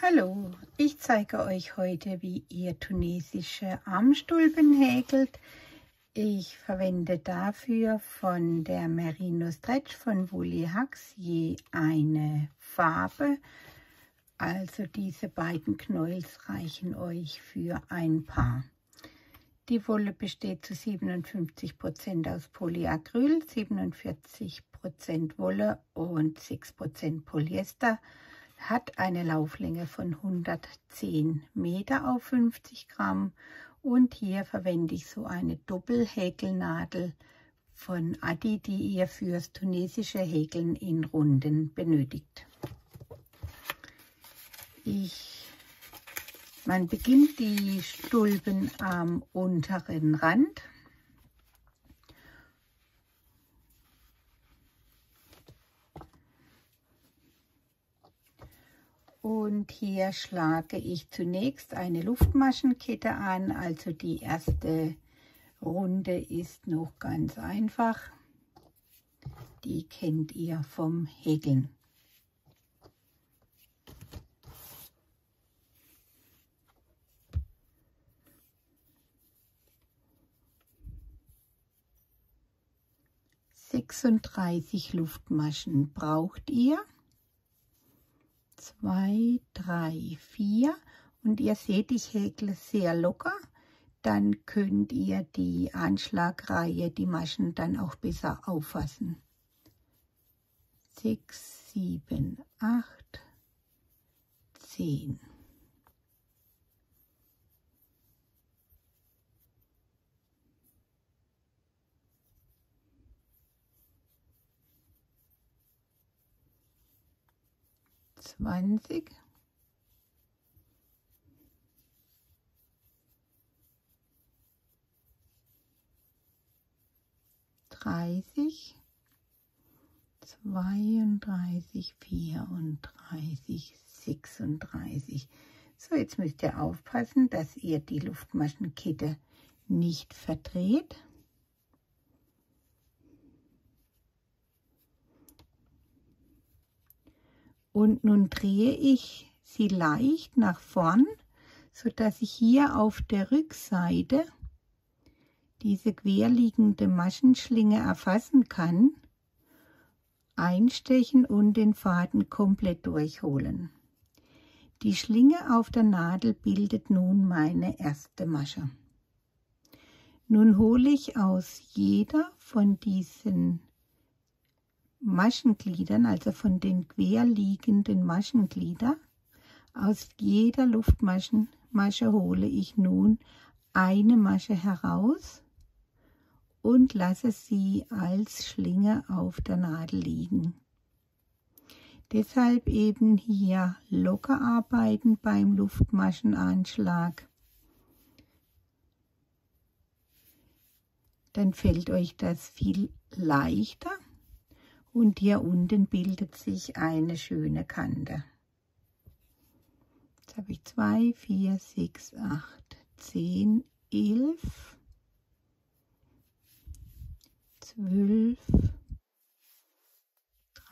Hallo, ich zeige euch heute, wie ihr tunesische Armstulpen häkelt. Ich verwende dafür von der Merino Stretch von Woolly Hacks je eine Farbe. Also diese beiden Knäuels reichen euch für ein Paar. Die Wolle besteht zu 57% aus Polyacryl, 47% Wolle und 6% Polyester hat eine Lauflänge von 110 Meter auf 50 Gramm und hier verwende ich so eine Doppelhäkelnadel von Adi, die ihr fürs tunesische Häkeln in Runden benötigt. Ich, man beginnt die Stulpen am unteren Rand Und hier schlage ich zunächst eine Luftmaschenkette an. Also die erste Runde ist noch ganz einfach. Die kennt ihr vom Häkeln. Sechsunddreißig Luftmaschen braucht ihr zwei, drei, vier und ihr seht, ich häkle sehr locker. Dann könnt ihr die Anschlagreihe, die Maschen dann auch besser auffassen. Sechs, sieben, acht, zehn. Zwanzig, dreißig, zweiunddreißig, vierunddreißig, sechsunddreißig. So, jetzt müsst ihr aufpassen, dass ihr die Luftmaschenkette nicht verdreht. Und nun drehe ich sie leicht nach vorn, so dass ich hier auf der Rückseite diese querliegende Maschenschlinge erfassen kann, einstechen und den Faden komplett durchholen. Die Schlinge auf der Nadel bildet nun meine erste Masche. Nun hole ich aus jeder von diesen Maschengliedern, also von den querliegenden Maschengliedern. Aus jeder Luftmasche hole ich nun eine Masche heraus und lasse sie als Schlinge auf der Nadel liegen. Deshalb eben hier locker arbeiten beim Luftmaschenanschlag. Dann fällt euch das viel leichter und hier unten bildet sich eine schöne Kante. Jetzt habe ich 2, 4, 6, 8, 10, 11, 12,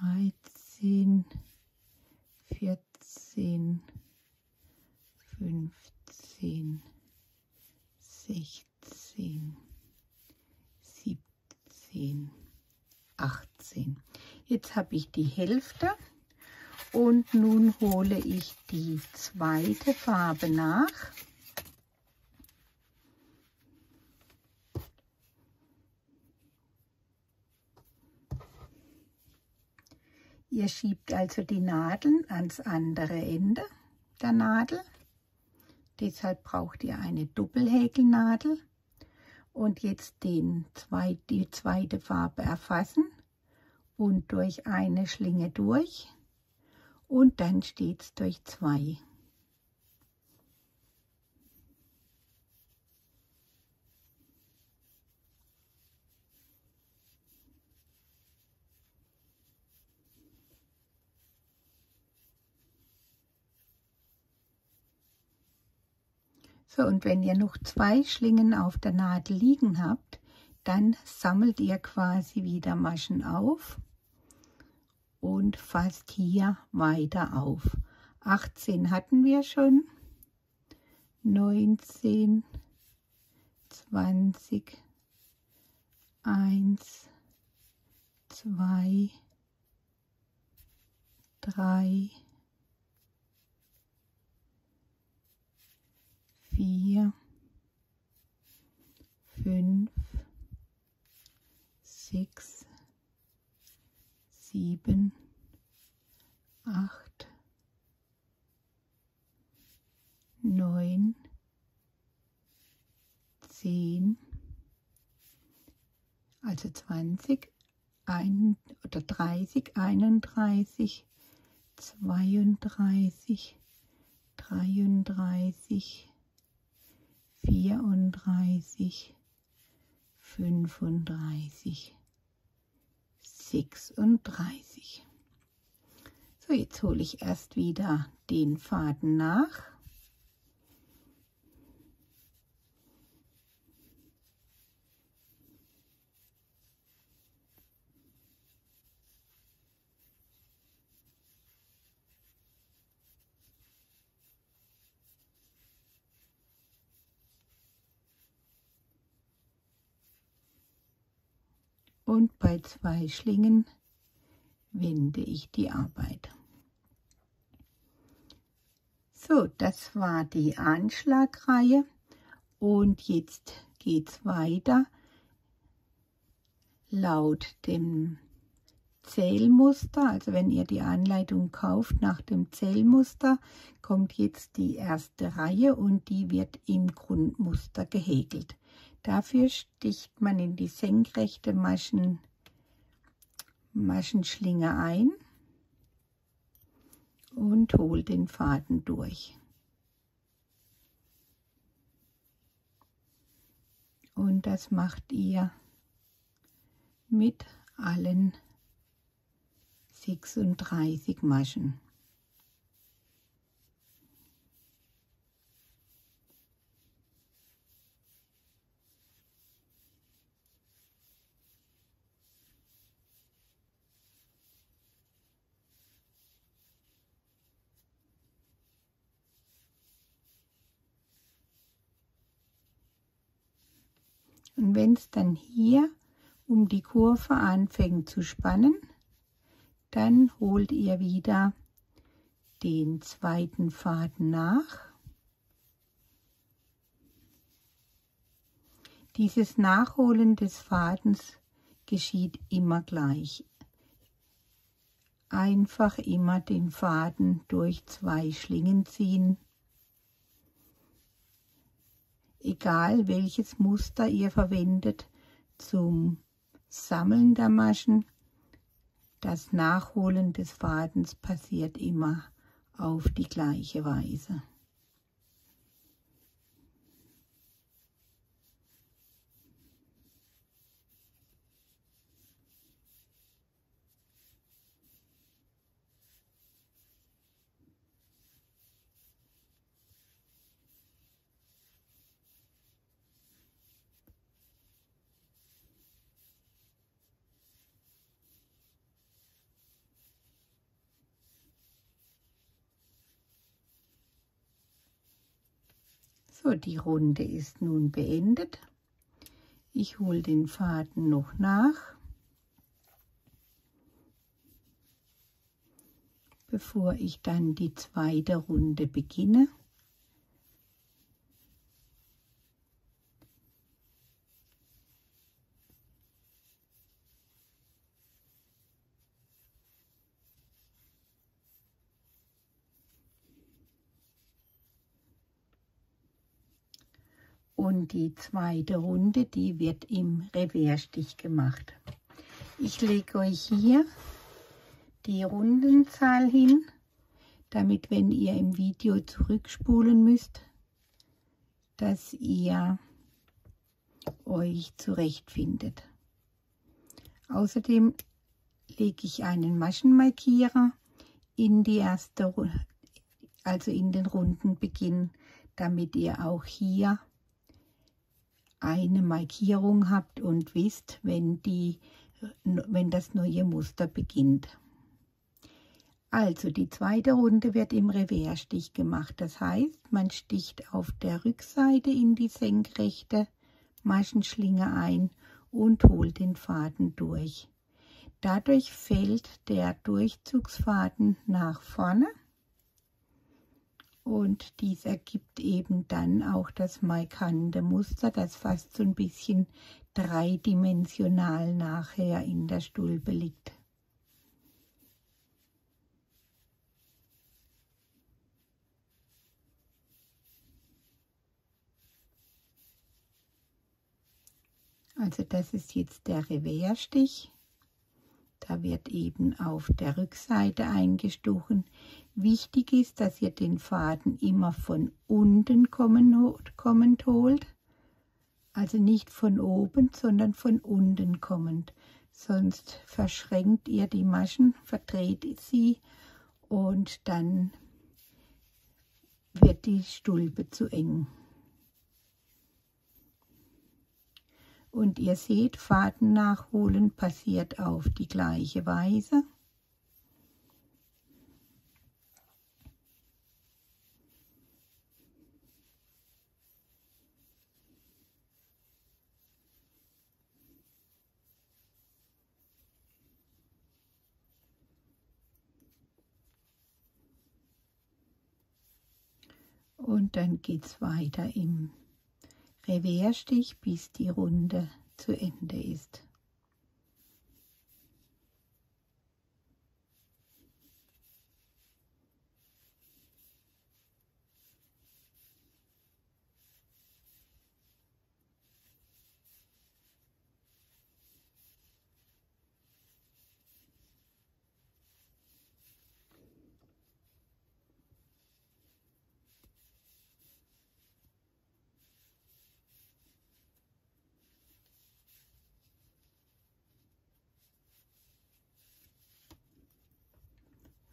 13, 14, 15, 16, 17, 18. Jetzt habe ich die Hälfte und nun hole ich die zweite Farbe nach. Ihr schiebt also die Nadeln ans andere Ende der Nadel. Deshalb braucht ihr eine Doppelhäkelnadel. Und jetzt den zwei, die zweite Farbe erfassen und durch eine Schlinge durch und dann steht es durch zwei. So, und wenn ihr noch zwei Schlingen auf der Nadel liegen habt, dann sammelt ihr quasi wieder Maschen auf und fasst hier weiter auf. 18 hatten wir schon. 19, 20, 1, 2, 3, 4, 5, 6, 7, 8, 9, 10, also 20, ein, oder 30, 31, 32, 33, 34, 35, 36. So, jetzt hole ich erst wieder den Faden nach. Und bei zwei Schlingen wende ich die Arbeit. So, das war die Anschlagreihe und jetzt geht es weiter laut dem Zählmuster, also wenn ihr die Anleitung kauft nach dem Zählmuster, kommt jetzt die erste Reihe und die wird im Grundmuster gehäkelt. Dafür sticht man in die senkrechte Maschen, Maschenschlinge ein und holt den Faden durch. Und das macht ihr mit allen 36 Maschen. Wenn es dann hier um die Kurve anfängt zu spannen, dann holt ihr wieder den zweiten Faden nach. Dieses Nachholen des Fadens geschieht immer gleich. Einfach immer den Faden durch zwei Schlingen ziehen egal welches Muster ihr verwendet zum Sammeln der Maschen. Das Nachholen des Fadens passiert immer auf die gleiche Weise. So, die Runde ist nun beendet. Ich hole den Faden noch nach, bevor ich dann die zweite Runde beginne. Und die zweite Runde, die wird im Reversstich gemacht. Ich lege euch hier die Rundenzahl hin, damit wenn ihr im Video zurückspulen müsst, dass ihr euch zurechtfindet. Außerdem lege ich einen Maschenmarkierer in die erste, also in den Rundenbeginn, damit ihr auch hier eine Markierung habt und wisst, wenn, die, wenn das neue Muster beginnt. Also die zweite Runde wird im Reversstich gemacht. Das heißt, man sticht auf der Rückseite in die senkrechte Maschenschlinge ein und holt den Faden durch. Dadurch fällt der Durchzugsfaden nach vorne und dies ergibt eben dann auch das markante Muster, das fast so ein bisschen dreidimensional nachher in der Stulpe liegt. Also das ist jetzt der Reversstich. Da wird eben auf der Rückseite eingestochen. Wichtig ist, dass ihr den Faden immer von unten kommend holt. Also nicht von oben, sondern von unten kommend. Sonst verschränkt ihr die Maschen, verdreht sie und dann wird die Stulpe zu eng. Und ihr seht, Faden nachholen passiert auf die gleiche Weise. Und dann geht es weiter im Reversstich, bis die Runde zu Ende ist.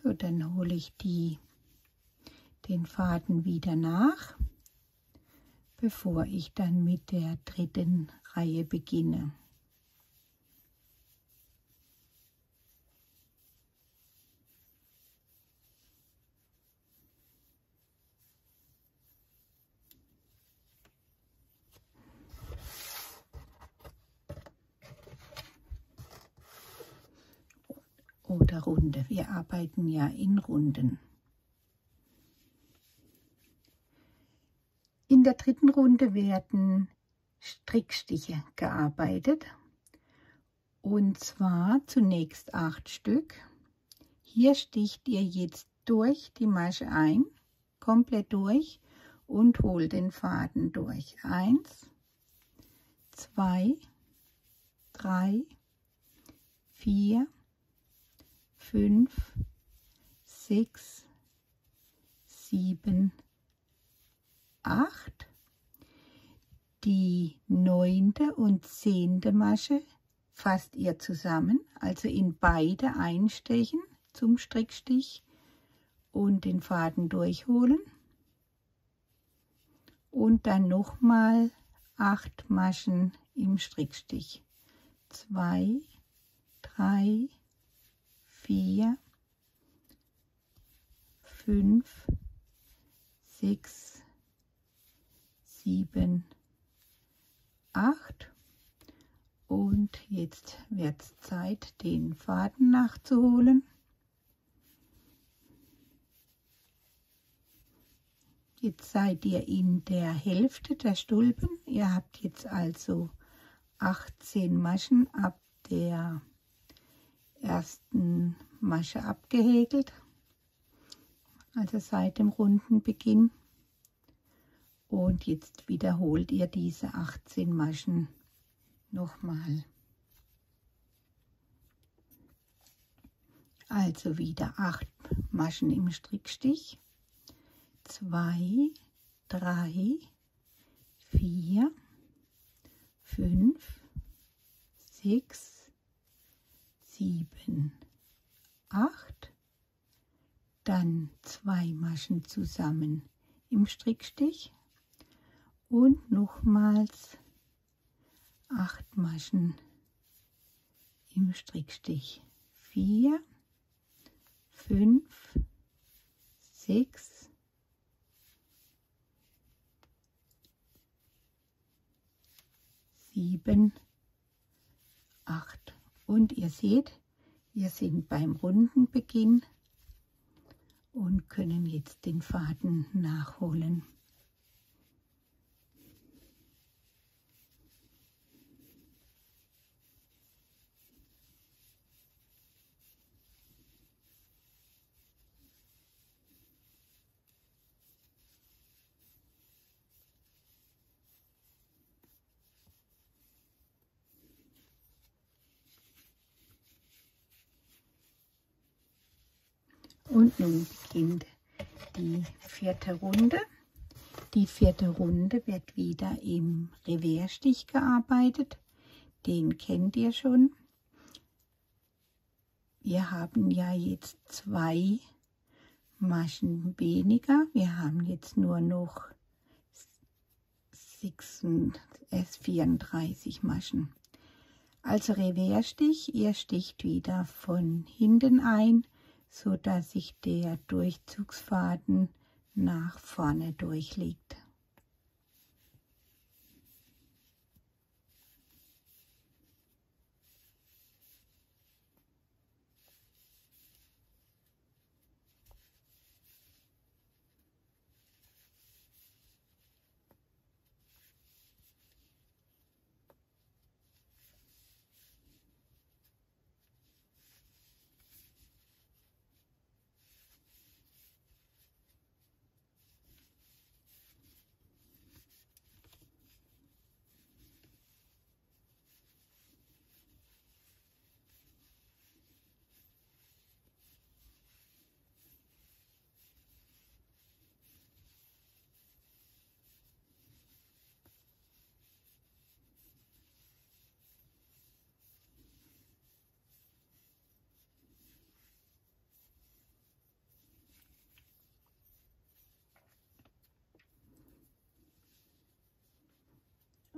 So, dann hole ich die, den Faden wieder nach, bevor ich dann mit der dritten Reihe beginne. Oder Runde. Wir arbeiten ja in Runden. In der dritten Runde werden Strickstiche gearbeitet. Und zwar zunächst acht Stück. Hier sticht ihr jetzt durch die Masche ein, komplett durch und holt den Faden durch. Eins, zwei, drei, vier, fünf, sechs, sieben, acht. Die neunte und zehnte Masche fasst ihr zusammen, also in beide einstechen zum Strickstich und den Faden durchholen und dann nochmal acht Maschen im Strickstich. Zwei, drei, vier, fünf, sechs, sieben, acht. Und jetzt wird es Zeit, den Faden nachzuholen. Jetzt seid ihr in der Hälfte der Stulpen. Ihr habt jetzt also 18 Maschen ab der ersten Masche abgehäkelt, also seit dem runden Beginn. Und jetzt wiederholt ihr diese 18 Maschen nochmal. Also wieder 8 Maschen im Strickstich. 2, 3, 4, 5, 6, sieben, acht, dann zwei Maschen zusammen im Strickstich. Und nochmals acht Maschen im Strickstich. Vier, fünf, sechs, sieben, acht. Und ihr seht, wir sind beim runden Beginn und können jetzt den Faden nachholen. Und nun beginnt die vierte Runde. Die vierte Runde wird wieder im Reversstich gearbeitet. Den kennt ihr schon. Wir haben ja jetzt zwei Maschen weniger. Wir haben jetzt nur noch 34 Maschen. Also Reversstich, ihr sticht wieder von hinten ein so dass sich der Durchzugsfaden nach vorne durchlegt.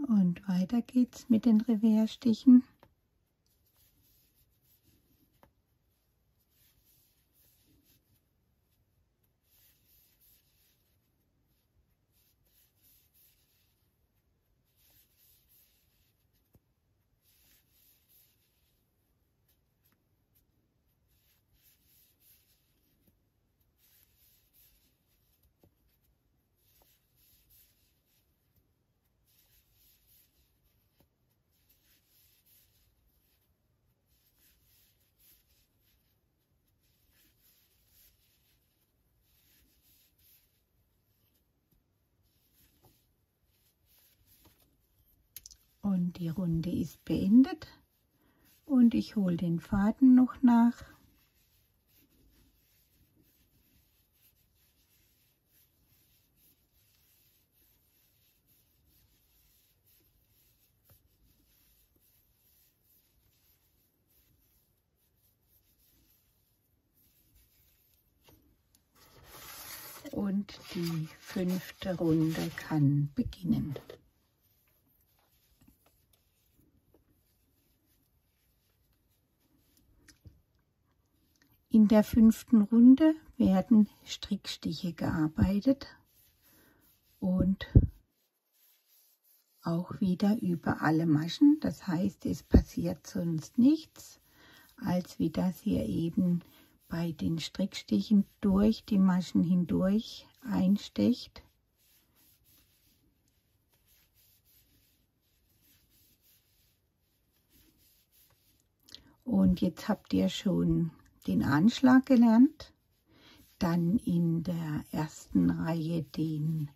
Und weiter geht's mit den Reversstichen. Und die Runde ist beendet. Und ich hole den Faden noch nach. und die fünfte Runde kann beginnen. In der fünften Runde werden Strickstiche gearbeitet und auch wieder über alle Maschen. Das heißt, es passiert sonst nichts, als wie das ihr eben bei den Strickstichen durch die Maschen hindurch einstecht. Und jetzt habt ihr schon den Anschlag gelernt, dann in der ersten Reihe den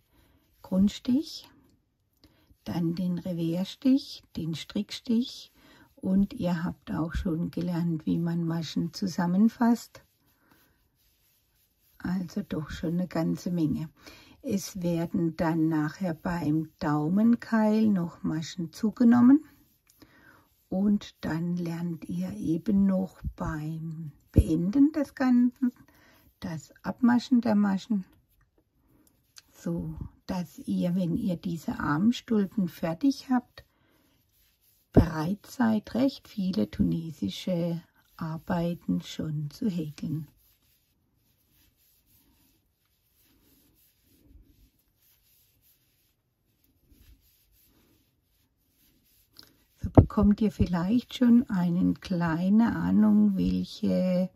Grundstich, dann den Reversstich, den Strickstich und ihr habt auch schon gelernt, wie man Maschen zusammenfasst. Also doch schon eine ganze Menge. Es werden dann nachher beim Daumenkeil noch Maschen zugenommen und dann lernt ihr eben noch beim Beenden des Ganzen das Abmaschen der Maschen, so dass ihr, wenn ihr diese Armstulpen fertig habt, bereit seid, recht viele tunesische Arbeiten schon zu häkeln. Bekommt ihr vielleicht schon eine kleine Ahnung, welche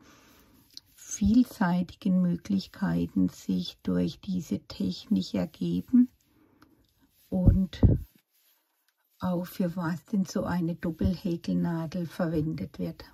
vielseitigen Möglichkeiten sich durch diese Technik ergeben und auch für was denn so eine Doppelhäkelnadel verwendet wird.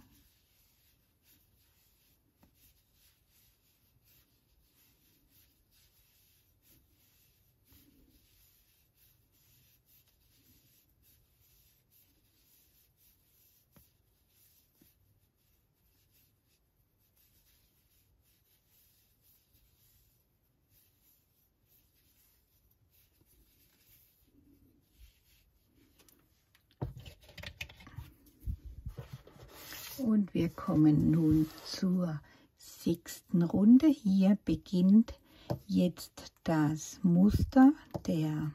Und wir kommen nun zur sechsten Runde. Hier beginnt jetzt das Muster der,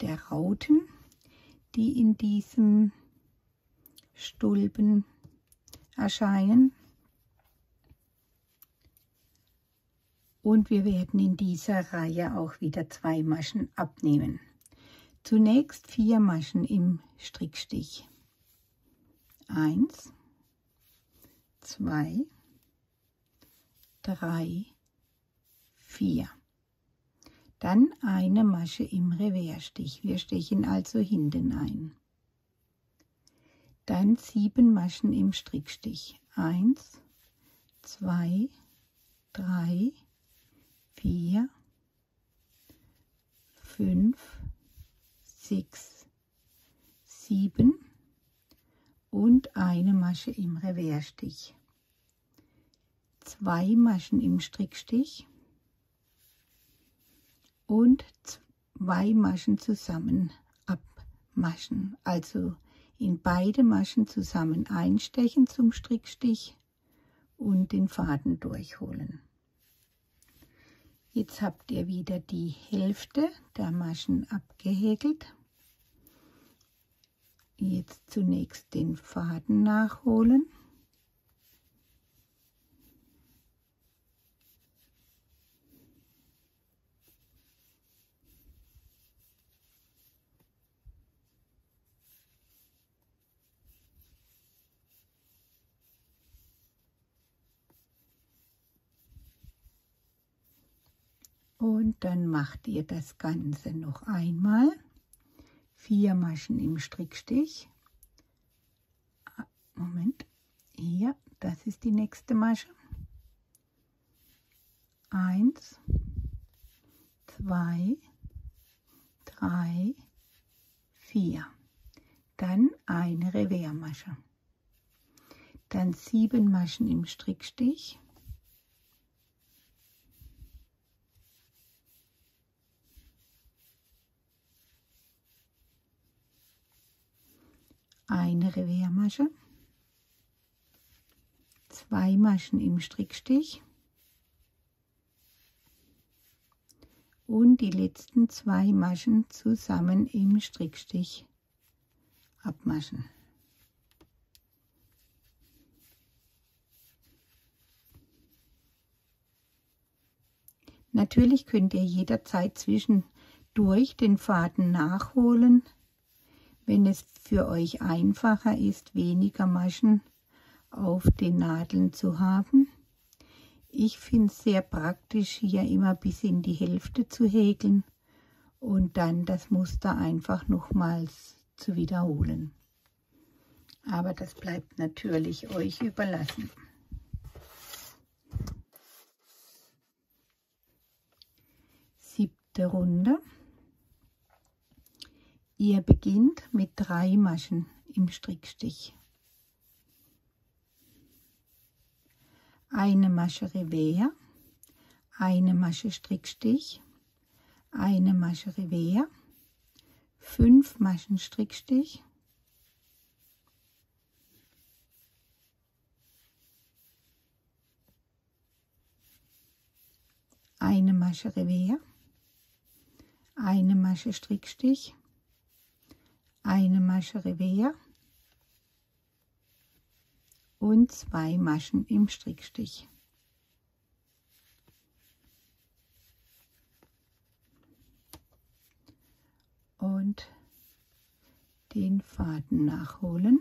der Rauten, die in diesem Stulpen erscheinen. Und wir werden in dieser Reihe auch wieder zwei Maschen abnehmen. Zunächst vier Maschen im Strickstich eins, zwei, drei, vier. Dann eine Masche im Reversstich. Wir stechen also hinten ein. Dann sieben Maschen im Strickstich. Eins, zwei, drei, vier, fünf, sechs, sieben, und eine Masche im Reversstich. Zwei Maschen im Strickstich und zwei Maschen zusammen abmaschen. Also in beide Maschen zusammen einstechen zum Strickstich und den Faden durchholen. Jetzt habt ihr wieder die Hälfte der Maschen abgehäkelt jetzt zunächst den Faden nachholen. Und dann macht ihr das Ganze noch einmal vier Maschen im Strickstich. Moment, hier, das ist die nächste Masche. Eins, zwei, drei, vier. Dann eine Revermasche. Dann sieben Maschen im Strickstich. Eine Revermasche, zwei Maschen im Strickstich. Und die letzten zwei Maschen zusammen im Strickstich abmaschen. Natürlich könnt ihr jederzeit zwischendurch den Faden nachholen, wenn es für euch einfacher ist, weniger Maschen auf den Nadeln zu haben. Ich finde es sehr praktisch, hier immer bis in die Hälfte zu häkeln und dann das Muster einfach nochmals zu wiederholen. Aber das bleibt natürlich euch überlassen. Siebte Runde. Ihr beginnt mit drei Maschen im Strickstich. Eine Masche Revers, eine Masche Strickstich, eine Masche Revers, fünf Maschen Strickstich, eine Masche Revers, eine Masche Strickstich, eine Masche Revers und zwei Maschen im Strickstich. Und den Faden nachholen.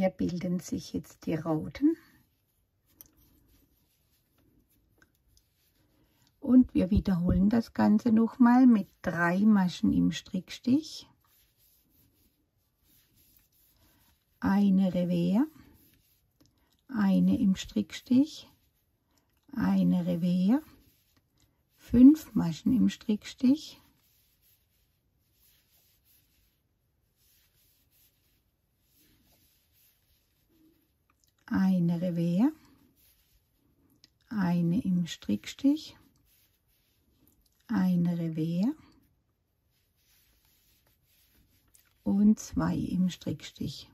Hier bilden sich jetzt die Rauten. Und wir wiederholen das Ganze nochmal mit drei Maschen im Strickstich. Eine Revers, eine im Strickstich, eine Revers, fünf Maschen im Strickstich, eine Revers, eine im Strickstich, eine Revers und zwei im Strickstich.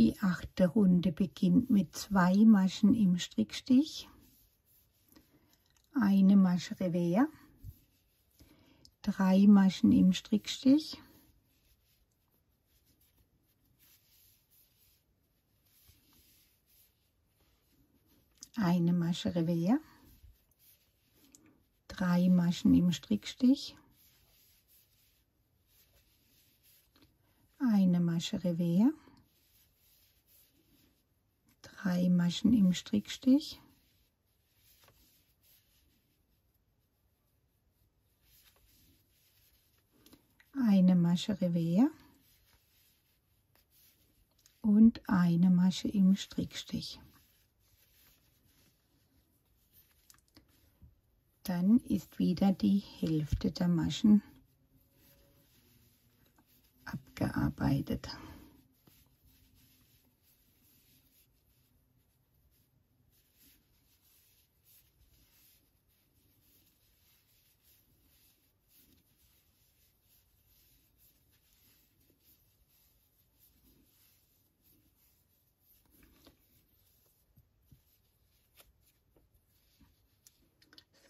Die achte Runde beginnt mit zwei Maschen im Strickstich, eine Masche Revers, drei Maschen im Strickstich, eine Masche Revers, drei Maschen im Strickstich, eine Masche Revers, drei Maschen im Strickstich. Eine Masche Revers und eine Masche im Strickstich. Dann ist wieder die Hälfte der Maschen abgearbeitet.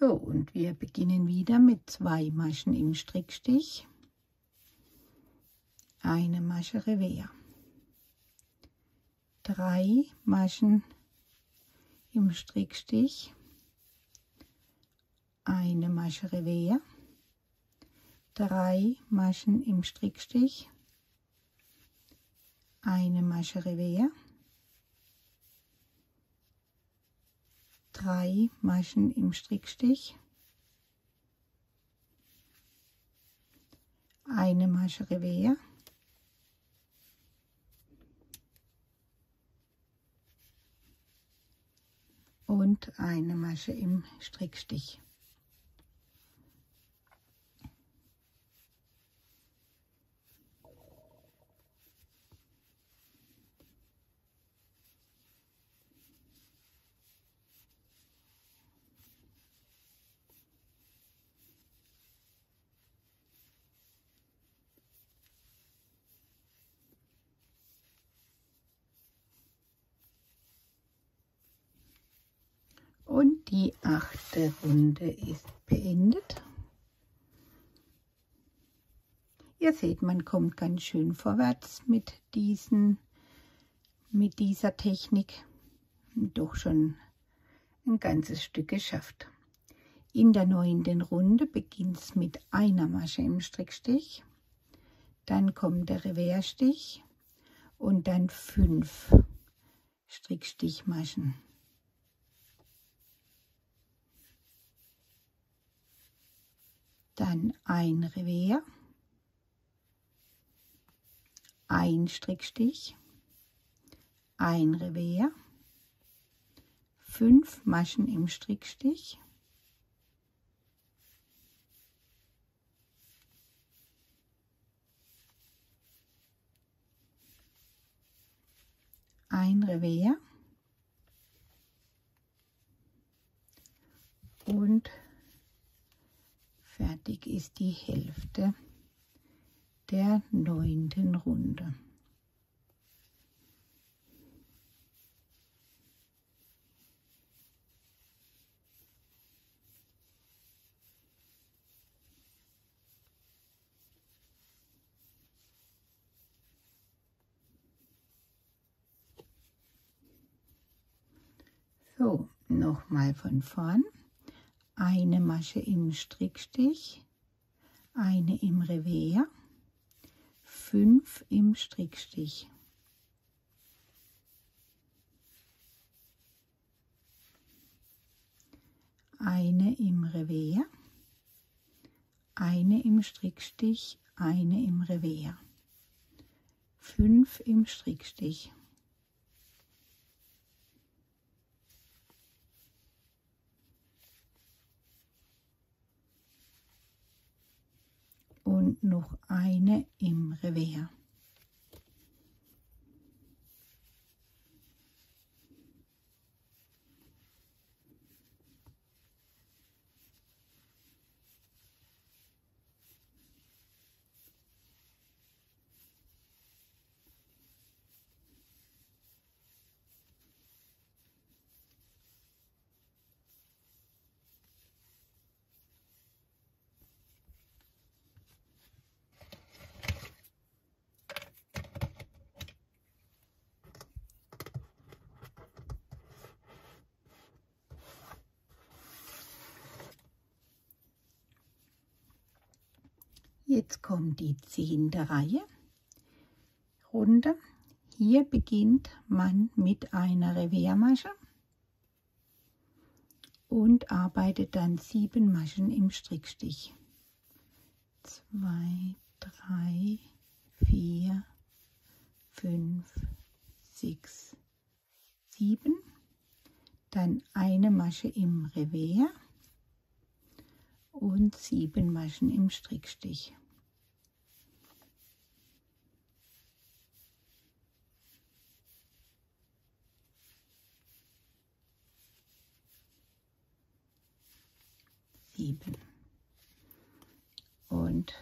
So, und wir beginnen wieder mit zwei Maschen im Strickstich, eine Masche Revers, drei Maschen im Strickstich, eine Masche Revers, drei Maschen im Strickstich, eine Masche Revers, drei Maschen im Strickstich, eine Masche Revers, und eine Masche im Strickstich. Und die achte Runde ist beendet. Ihr seht, man kommt ganz schön vorwärts mit, diesen, mit dieser Technik. Doch schon ein ganzes Stück geschafft. In der neunten Runde beginnt es mit einer Masche im Strickstich. Dann kommt der Reversstich und dann fünf Strickstichmaschen. Dann ein Revier, ein Strickstich, ein Revier, fünf Maschen im Strickstich, ein Revier und fertig ist die Hälfte der neunten Runde. So, nochmal von vorn. Eine Masche im Strickstich, eine im Revier, fünf im Strickstich. Eine im Revier, eine im Strickstich, eine im Revier, fünf im Strickstich. Und noch eine im Revier. Jetzt kommt die zehnte Reihe Runde. Hier beginnt man mit einer Reviermasche und arbeitet dann sieben Maschen im Strickstich. Zwei, drei, vier, fünf, sechs, sieben. Dann eine Masche im Revier und sieben Maschen im Strickstich. Sieben. Und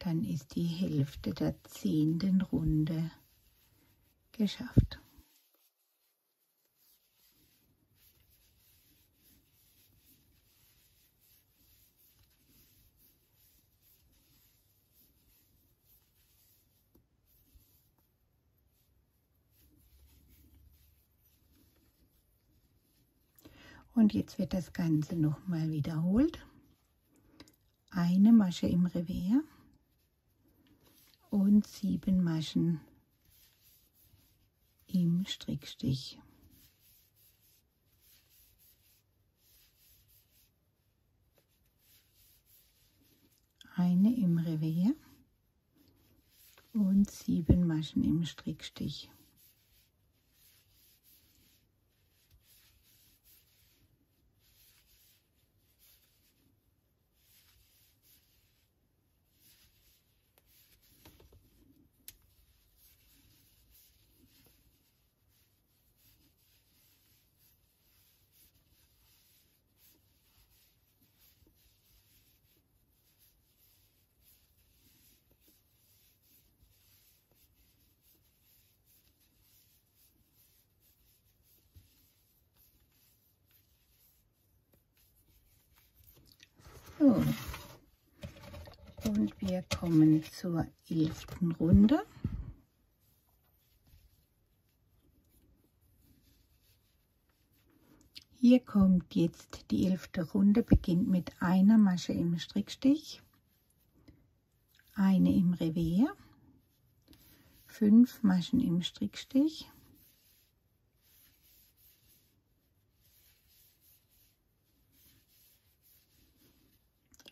dann ist die Hälfte der zehnten Runde geschafft. Und jetzt wird das Ganze nochmal wiederholt. Eine Masche im Revier und sieben Maschen im Strickstich. Eine im Revier und sieben Maschen im Strickstich. So. Und wir kommen zur elften Runde. Hier kommt jetzt die elfte Runde, beginnt mit einer Masche im Strickstich, eine im Revier, fünf Maschen im Strickstich,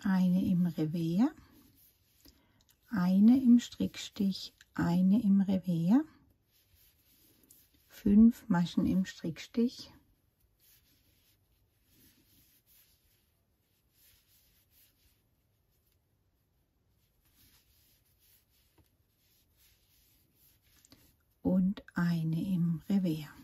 eine im Revers, eine im Strickstich, eine im Revers, fünf Maschen im Strickstich, und eine im Revers.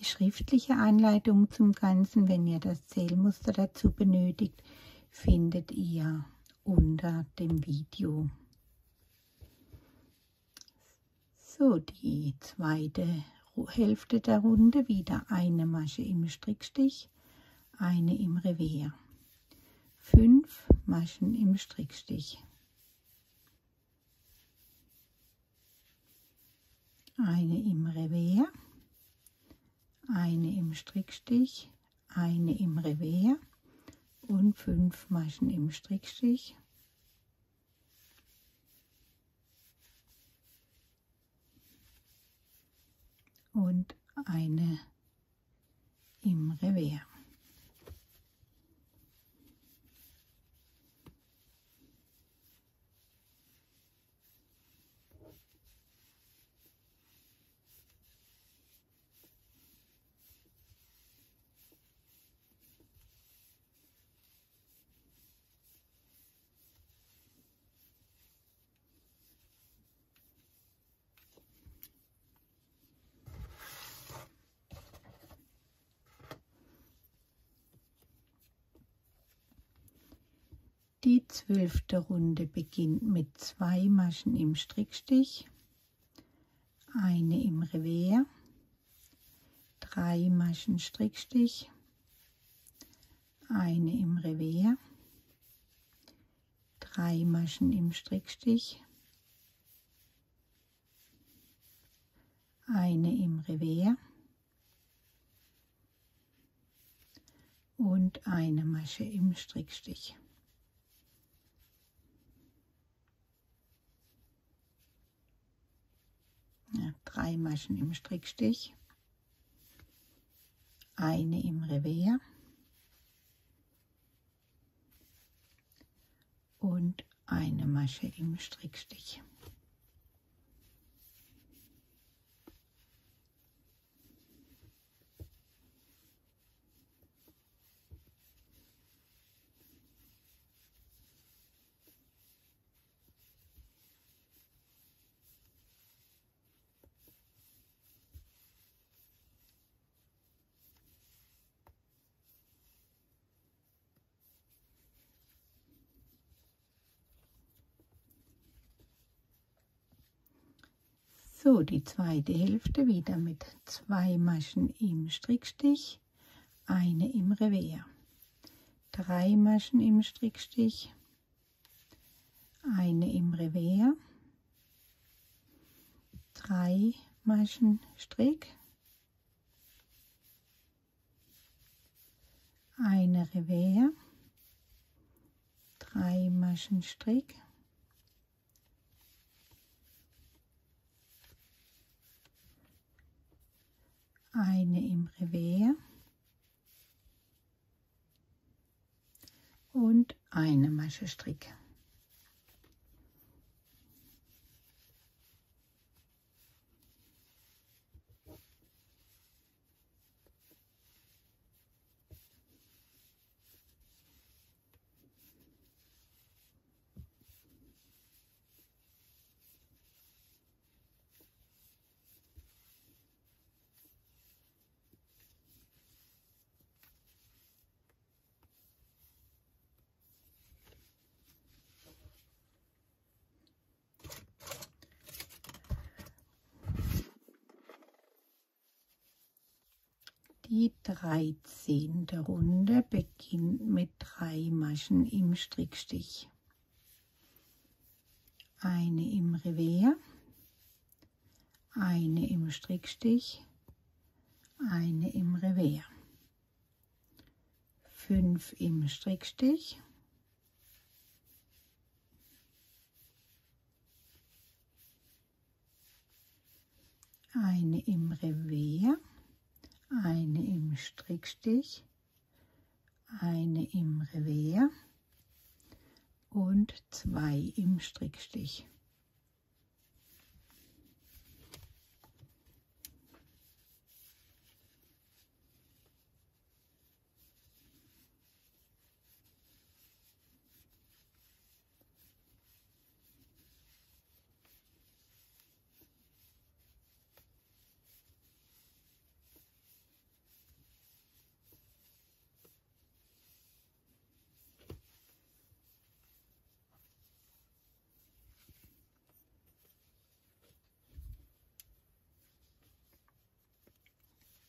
die schriftliche Anleitung zum Ganzen, wenn ihr das Zählmuster dazu benötigt, findet ihr unter dem Video. So, die zweite Hälfte der Runde wieder eine Masche im Strickstich, eine im Revers. Fünf Maschen im Strickstich. Eine im Revers eine im Strickstich, eine im Revers und fünf Maschen im Strickstich. Und eine im Revers. Die zwölfte Runde beginnt mit zwei Maschen im Strickstich, eine im Revers, drei Maschen Strickstich, eine im Revers, drei Maschen im Strickstich, eine im Revers. Und eine Masche im Strickstich. Drei Maschen im Strickstich, eine im Revers und eine Masche im Strickstich. So, die zweite Hälfte wieder mit zwei Maschen im Strickstich, eine im Revers, drei Maschen im Strickstich, eine im Revers, drei Maschen Strick, eine Revers, drei Maschen Strick, eine im Revers. Und eine Masche Die dreizehnte Runde beginnt mit drei Maschen im Strickstich. Eine im Revers, eine im Strickstich, eine im Revers, fünf im Strickstich, eine im Revers, eine im Strickstich, eine im Revers und zwei im Strickstich.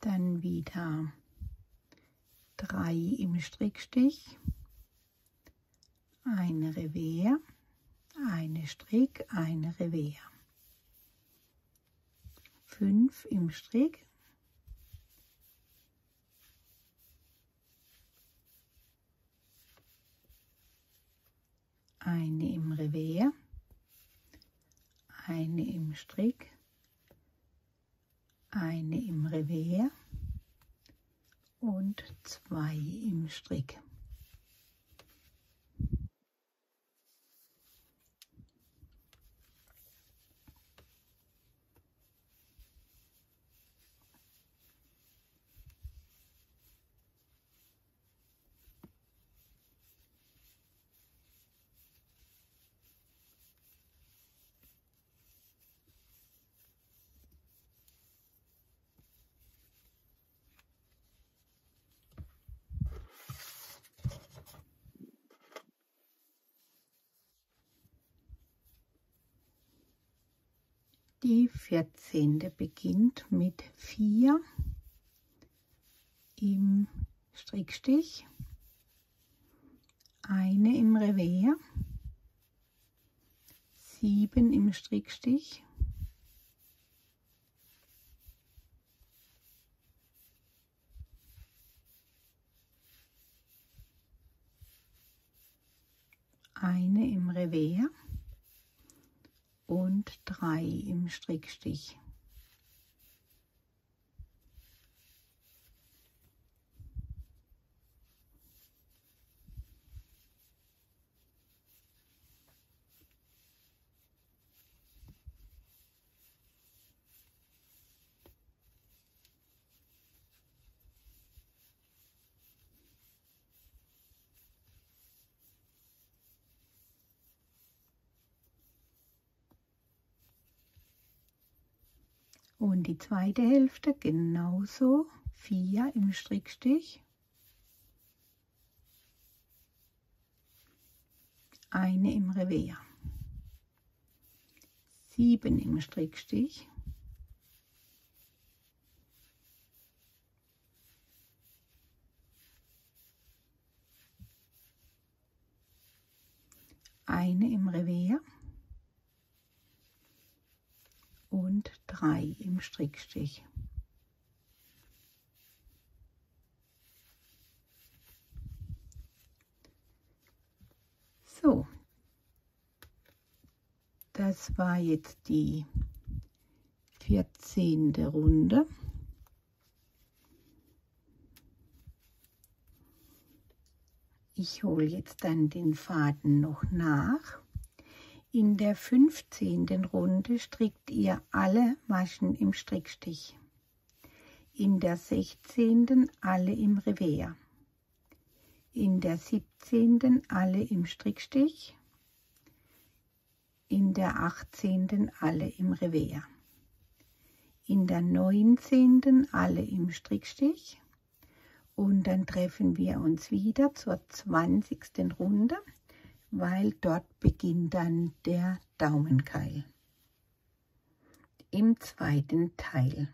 Dann wieder drei im Strickstich, eine Revers, eine Strick, eine Revers, fünf im Strick, eine im Revers, eine im Strick, eine im Revers und zwei im Strick. Die 14. beginnt mit 4 im Strickstich, eine im Revers, 7 im Strickstich, eine im Revers, und drei im Strickstich. Die zweite Hälfte genauso vier im Strickstich. Eine im Revers sieben im Strickstich eine im Revers und drei Strickstich. So, das war jetzt die 14. Runde. Ich hole jetzt dann den Faden noch nach. In der 15. Runde strickt ihr alle Maschen im Strickstich. In der 16. alle im Revers. In der 17. alle im Strickstich. In der 18. alle im Revers. In der 19. alle im Strickstich. Und dann treffen wir uns wieder zur 20. Runde weil dort beginnt dann der Daumenkeil im zweiten Teil.